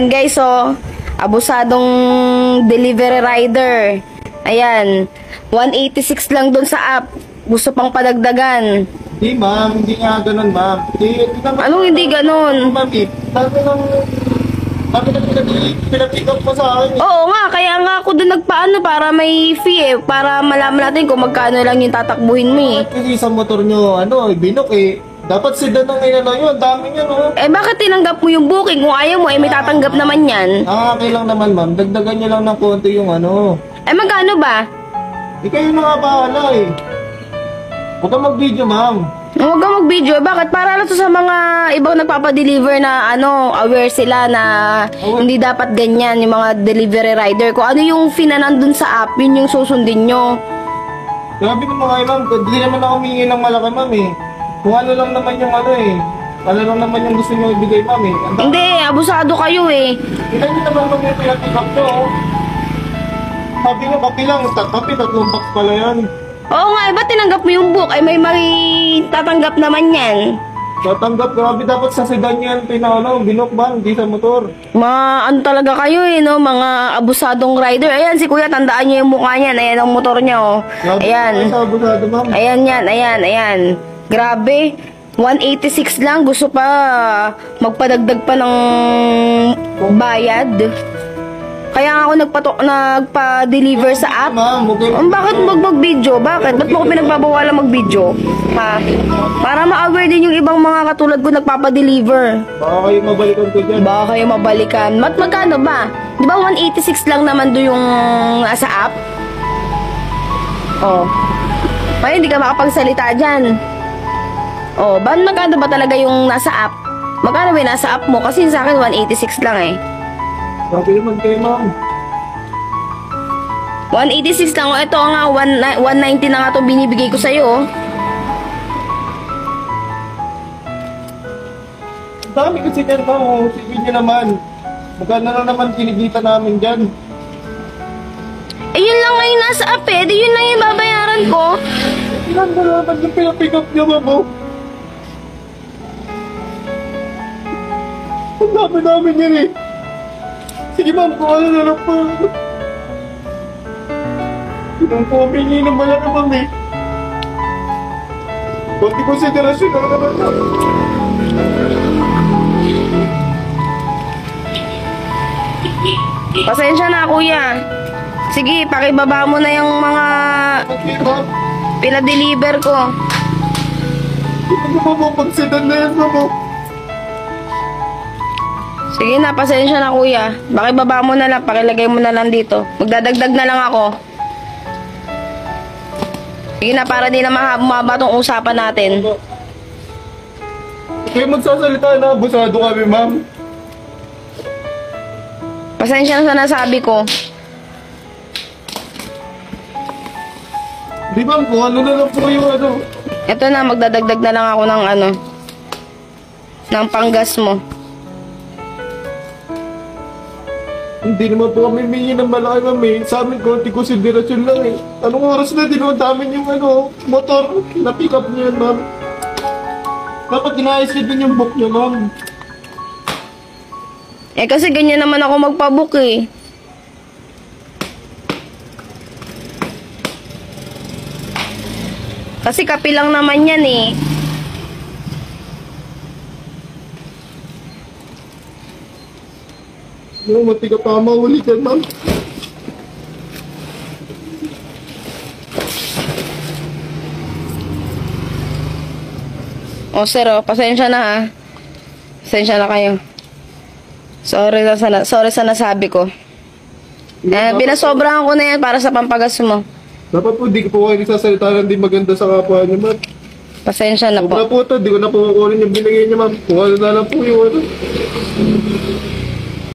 Ayan guys, so, abusadong delivery rider. Ayan, 186 lang dun sa app. Gusto pang padagdagan. Hindi, ma'am. Hindi nga ganun, ma'am. Hindi, hindi naman. Anong hindi ganon? Ma'am, eh. Sabi ng... Sabi na pinapick up mo sa akin. eh. Oo nga, kaya nga ako dun nagpaano para may fee eh. Para malaman natin kung magkano lang yung tatakbuhin mo eh. Kasi sa motor nyo, ano, eh, binok eh. Dapat sedan ang inano yun. Dami nyo, no? Eh bakit tinanggap mo yung booking? Kung ayaw mo, eh may tatanggap naman yan. Ang akin lang naman, ma'am. Dagdagan nyo lang ng konti yung ano. Eh magkano ba? Di kayo na nga bahala eh. Huwag kang mag-video, ma'am. Huwag kang mag-video. Bakit? Para lang to sa mga ibang nagpapadeliver na ano, aware sila na hindi dapat ganyan yung mga delivery rider. Kung ano yung fee na nandun sa app, yun yung susundin nyo. Grabe naman kayo, ma'am. Hindi naman ako humingi ng malaki, ma'am eh. Kung ano lang naman yung ano eh. Ano lang naman yung gusto nyo ibigay, ma'am eh. Ang Hindi, abusado kayo eh. Ilan nyo naman mag yung pinapick up nyo, oh. Sabi nga, kapi lang. Tat- Kapi, tatlong box pala yan. Oo nga, eh, ba't tinanggap mo yung book? Ay, may may tatanggap naman yan. Tatanggap, grabe dapat sa sedan yan, pinano, binok ba, hindi sa motor. Mga ano talaga kayo eh, no? Mga abusadong rider. Ayan, si kuya, tandaan niyo yung mukha niyan. Ayan ang motor niya, oh. Grabe Ayan. sa abusado, ma'am. Ayan yan, ayan, ayan. Grabe. 186 lang. Gusto pa magpadagdag pa ng bayad. Kaya ako nagpato, nagpa-deliver sa app. Um, bakit mag mag-video? Bakit? Ba't mo ko pinagbabawalan mag-video? Ha? Para ma-aware din yung ibang mga katulad ko nagpapa-deliver. Baka kayo mabalikan ko dyan. Baka kayo mabalikan. Mat magkano ba? Di ba 186 lang naman do yung nasa app? Oh. Ay, hindi ka makapagsalita dyan. Oh, ba magkano ba talaga yung nasa app? Magkano ba yung nasa app mo? Kasi sa akin 186 lang eh. Naman kayo, ma'am. 186 lang. Ito nga, 1, 190 na nga itong binibigay ko sa'yo. oh. Ang dami kasi dyan, ma'am. oh. Sige nyo naman. Magkano na naman kinigita namin dyan. Eh, yun lang yung nasa app eh. Di yun lang yung babayaran ko. Ilan na naman yung pinapick up nyo, ma'am, oh. Ang dami namin yan eh. Sige, ma'am, kung ano na lang po. Kung po humingi ng malaki, ma'am, eh. Kunti konsiderasyon lang naman, ma'am. Pasensya na, kuya. Sige, pakibaba mo na yung mga Okay, ma'am. pinadeliver ko. Hindi mo po pagsidan na yan, ma'am, oh. Sige na, pasensya na kuya. Pakibaba mo na lang, pakilagay mo na lang dito. Magdadagdag na lang ako. Sige na, para di na mahaba tong usapan natin. Kayo magsasalita na, abusado kami, ma'am. Pasensya na sa nasabi ko. Di ma'am, kung ano na lang po yung ano. Ito na, magdadagdag na lang ako ng ano, ng panggas mo. Hindi naman po kami humingi ng malaki, ma'am, eh. Sa amin, konti konsiderasyon lang, eh. Anong oras na din namin yung ano, motor na pick up niyo yan, ma'am? Dapat inayos niyo din yung book niyo, ma'am. Eh kasi ganyan naman ako magpabook eh. Kasi kapi lang naman yan eh. Ano, mati ka pa mahuli dyan, ma'am. O sir, oh, pasensya na ha. Pasensya na kayo. Sorry sa, sana, sorry sa nasabi ko. Eh, binasobrahan ko na yan para sa pampagas mo. Dapat po, di ko po kayo nagsasalita ng di maganda sa kapwa niyo, ma'am. Pasensya na Sobra po. po to, di ko na po kukunin yung binigay niyo, ma'am. Kung ano na lang po yung ano.